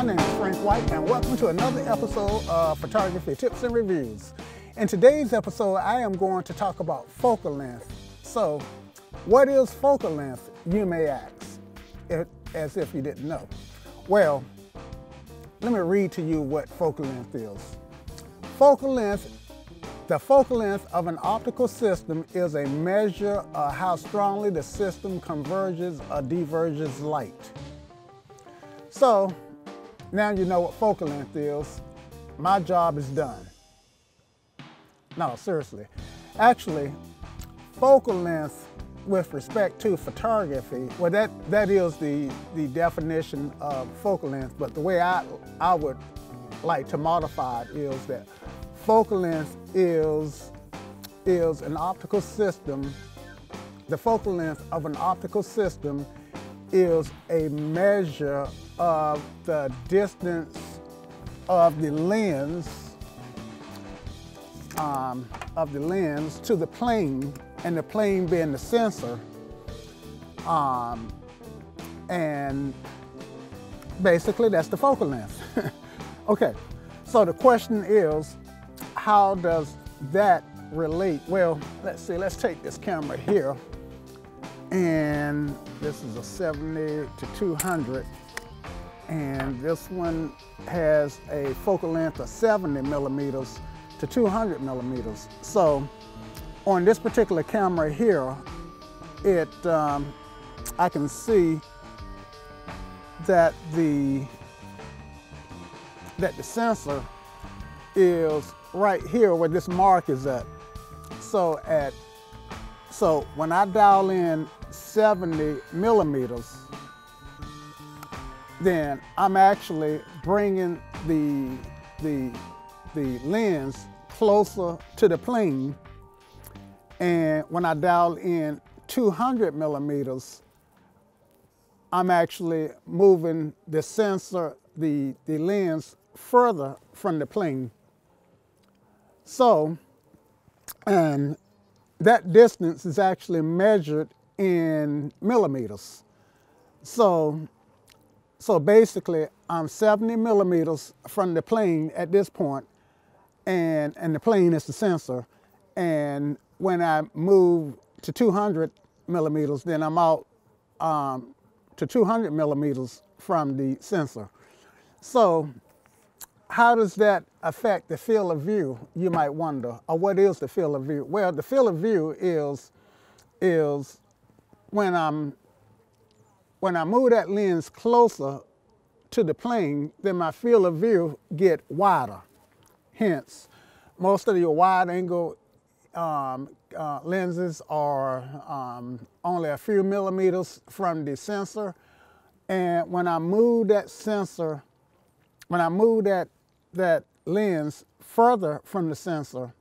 My name is Frank White, and welcome to another episode of Photography Tips and Reviews. In today's episode, I am going to talk about focal length. So, what is focal length, you may ask, if, as if you didn't know. Well, let me read to you what focal length is. Focal length, the focal length of an optical system is a measure of how strongly the system converges or diverges light. So, now you know what focal length is. My job is done. No, seriously. Actually, focal length with respect to photography, well, that, that is the, the definition of focal length, but the way I, I would like to modify it is that focal length is, is an optical system, the focal length of an optical system is a measure of the distance of the lens um, of the lens to the plane, and the plane being the sensor. Um, and basically, that's the focal length. okay, so the question is, how does that relate? Well, let's see, let's take this camera here, and this is a 70 to 200, and this one has a focal length of 70 millimeters to 200 millimeters. So on this particular camera here, it um, I can see that the that the sensor is right here where this mark is at. So at so when I dial in 70 millimeters, then I'm actually bringing the the the lens closer to the plane. And when I dial in 200 millimeters, I'm actually moving the sensor, the, the lens further from the plane. So, and that distance is actually measured in millimeters. So, so basically I'm 70 millimeters from the plane at this point and, and the plane is the sensor. And when I move to 200 millimeters, then I'm out um, to 200 millimeters from the sensor. So how does that affect the field of view, you might wonder, or what is the field of view? Well, the field of view is, is when, I'm, when I move that lens closer to the plane, then my field of view get wider. Hence, most of your wide angle um, uh, lenses are um, only a few millimeters from the sensor. And when I move that sensor, when I move that, that lens further from the sensor,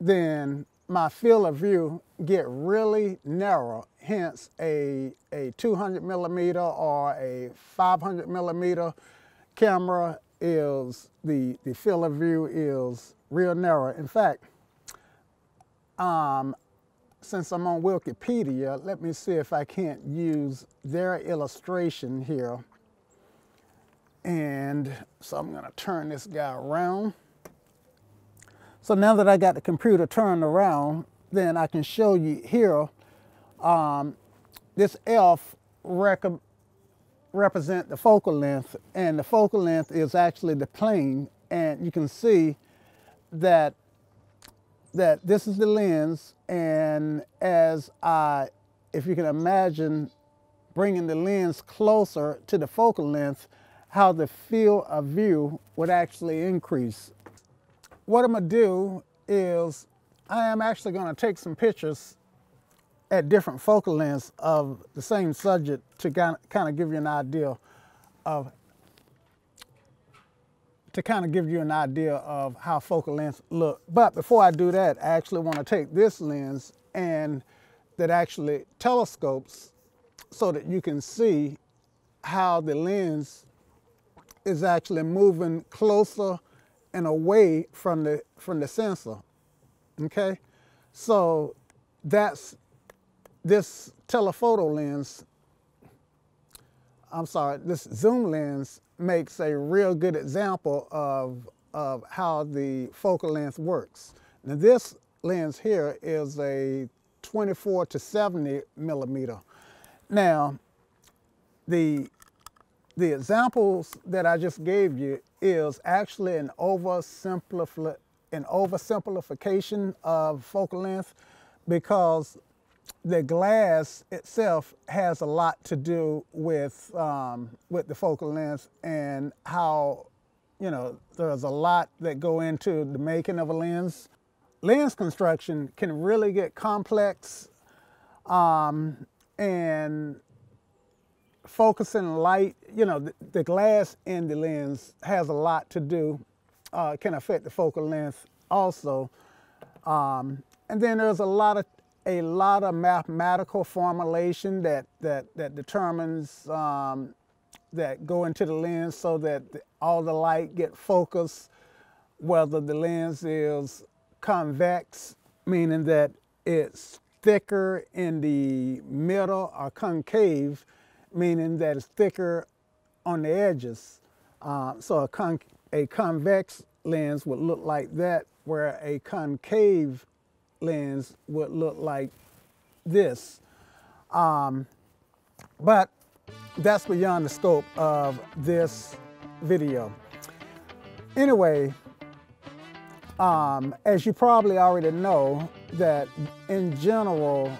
then my field of view get really narrow, hence a, a 200 millimeter or a 500 millimeter camera is the, the field of view is real narrow. In fact, um, since I'm on Wikipedia, let me see if I can't use their illustration here. And so I'm gonna turn this guy around. So now that I got the computer turned around, then I can show you here, um, this F represent the focal length and the focal length is actually the plane and you can see that that this is the lens and as I if you can imagine bringing the lens closer to the focal length how the field of view would actually increase. What I'm gonna do is I am actually gonna take some pictures at different focal lengths of the same subject to kind of give you an idea of to kind of give you an idea of how focal lengths look. But before I do that, I actually want to take this lens and that actually telescopes so that you can see how the lens is actually moving closer and away from the from the sensor. Okay? So that's this telephoto lens, I'm sorry, this zoom lens makes a real good example of, of how the focal length works. Now this lens here is a 24 to 70 millimeter. Now, the, the examples that I just gave you is actually an an oversimplification of focal length because the glass itself has a lot to do with um, with the focal length and how you know there's a lot that go into the making of a lens. Lens construction can really get complex um, and focusing light, you know, the, the, glass in the lens has a lot to do, uh, can affect the focal length also. Um, and then there's a lot of a lot of mathematical formulation that that that determines um, that go into the lens so that all the light get focused, whether the lens is convex, meaning that it's thicker in the middle, or concave, meaning that it's thicker on the edges. Uh, so a, con a convex lens would look like that, where a concave lens would look like this. Um, but that's beyond the scope of this video. Anyway, um, as you probably already know, that in general,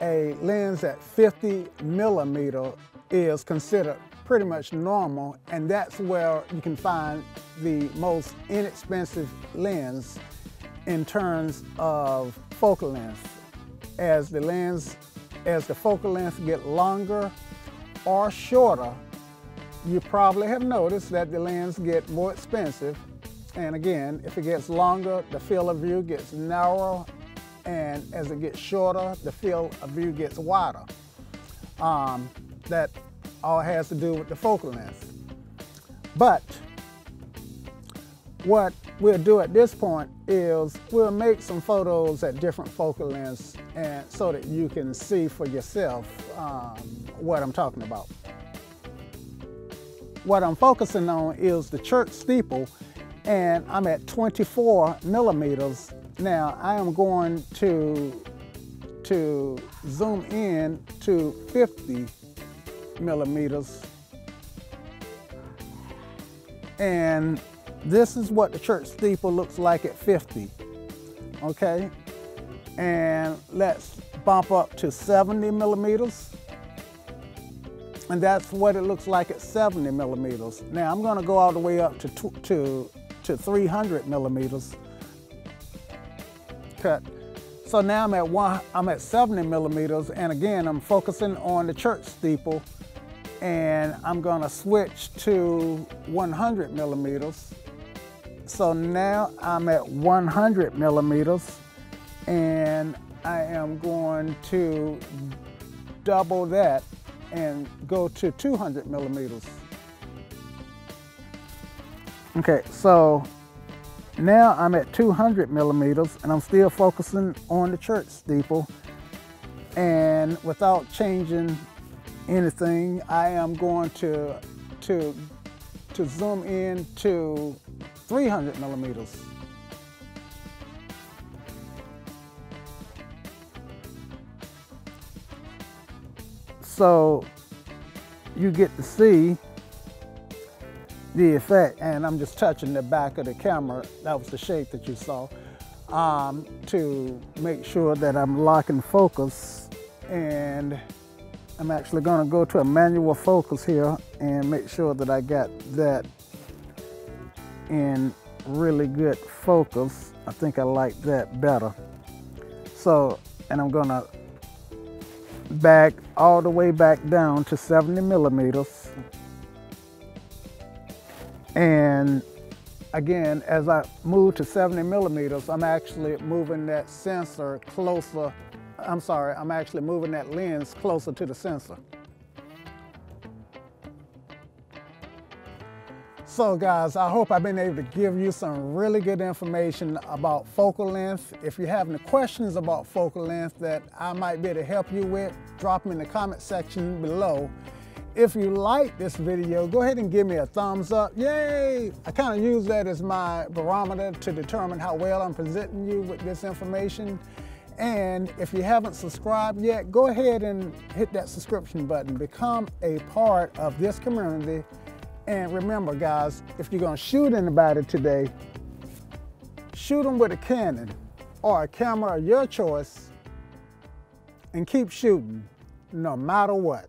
a lens at 50 millimeter is considered pretty much normal, and that's where you can find the most inexpensive lens in terms of focal length. As the lens, as the focal length get longer or shorter, you probably have noticed that the lens get more expensive. And again, if it gets longer, the field of view gets narrower, and as it gets shorter, the field of view gets wider. Um, that all has to do with the focal length. But what we'll do at this point is we'll make some photos at different focal lengths and so that you can see for yourself um, what I'm talking about. What I'm focusing on is the church steeple and I'm at 24 millimeters. Now I am going to, to zoom in to 50 millimeters and this is what the church steeple looks like at 50, okay? And let's bump up to 70 millimeters. And that's what it looks like at 70 millimeters. Now I'm gonna go all the way up to, to, to 300 millimeters. Cut. So now I'm at one, I'm at 70 millimeters, and again, I'm focusing on the church steeple, and I'm gonna switch to 100 millimeters. So now I'm at 100 millimeters and I am going to double that and go to 200 millimeters. Okay, so now I'm at 200 millimeters and I'm still focusing on the church steeple. And without changing anything, I am going to, to, to zoom in to 300 millimeters. So you get to see the effect, and I'm just touching the back of the camera. That was the shape that you saw um, to make sure that I'm locking focus. And I'm actually gonna go to a manual focus here and make sure that I got that in really good focus. I think I like that better. So, and I'm gonna back all the way back down to 70 millimeters. And again, as I move to 70 millimeters, I'm actually moving that sensor closer. I'm sorry, I'm actually moving that lens closer to the sensor. So guys, I hope I've been able to give you some really good information about focal length. If you have any questions about focal length that I might be able to help you with, drop them in the comment section below. if you like this video, go ahead and give me a thumbs up. Yay! I kind of use that as my barometer to determine how well I'm presenting you with this information. And if you haven't subscribed yet, go ahead and hit that subscription button. Become a part of this community. And remember, guys, if you're going to shoot anybody today, shoot them with a Canon or a camera of your choice and keep shooting no matter what.